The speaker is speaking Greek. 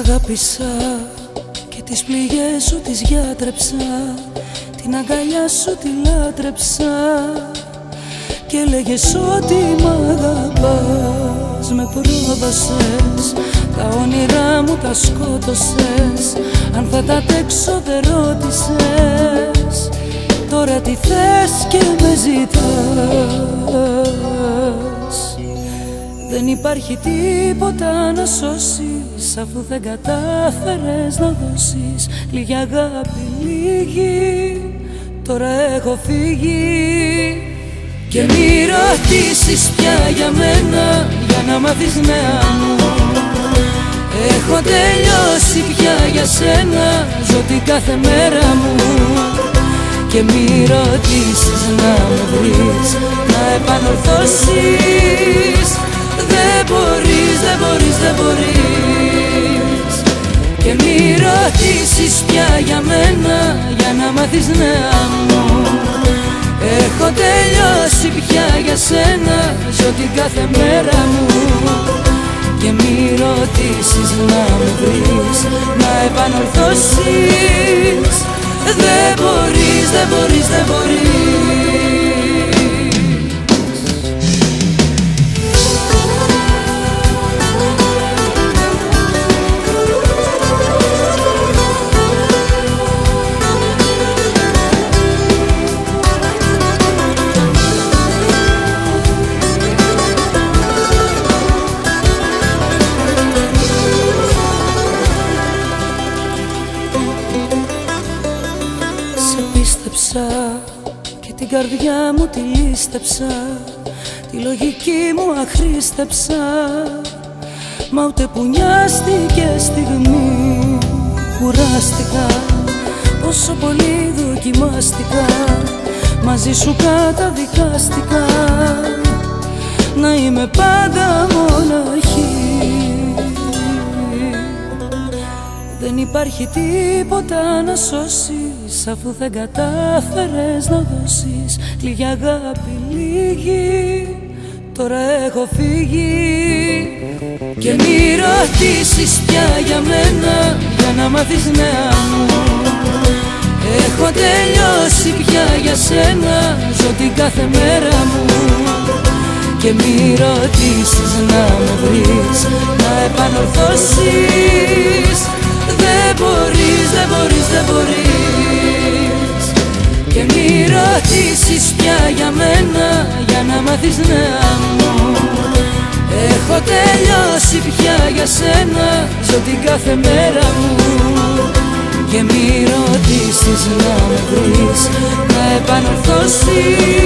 αγάπησα και τις πληγές σου τις γιάτρεψα Την αγκαλιά σου τη λάτρεψα και έλεγες ότι μ' αγαπάς. Με πρόδωσες, τα όνειρά μου τα σκότωσες. Αν θα τα τέξω δεν ρώτησες. Τώρα τι θες και με ζητάς Δεν υπάρχει τίποτα να σώσεις αφού δεν κατάφερες να δώσεις. Λίγη αγάπη λίγη τώρα έχω φύγει. Και μη ρωτήσεις πια για μένα για να μάθεις νέα μου Έχω τελειώσει πια για σένα ζω την κάθε μέρα μου. Και μη ρωτήσεις να με βρεις να επανορθώσεις δεν μπορείς, δεν μπορείς, δεν μπορείς. Και μη ρωτήσεις πια για μένα για να μάθεις νέα μου Έχω τελειώσει πια για σένα, ζω την κάθε μέρα μου. Και μη ρωτήσεις να με βρεις, να επανορθώσεις. Δεν μπορείς, δεν μπορείς, δεν μπορείς και την καρδιά μου τη λίστεψα. Τη λογική μου αχρίστεψα μα ούτε που νοιάστηκε στιγμή. Κουράστηκα πόσο πολύ δοκιμάστηκα. Μαζί σου καταδικάστηκα. Να είμαι πάντα μοναχή δεν υπάρχει τίποτα να σώσεις Αφού δεν κατάφερες να δώσεις. Λίγη αγάπη λίγη Τώρα έχω φύγει. Και μη ρωτήσεις πια για μένα Για να μάθεις νέα μου Έχω τελειώσει πια για σένα Ζω την κάθε μέρα μου. Και μη ρωτήσεις να με βρεις Να επανορθώσεις. δεν μπορείς, δεν μπορείς, δεν μπορείς. Και μη ρωτήσεις πια για μένα Για να μάθεις νέα μου Έχω τελειώσει πια για σένα Ζω την κάθε μέρα μου. Και μη ρωτήσεις να με βρεις Να επανορθώσεις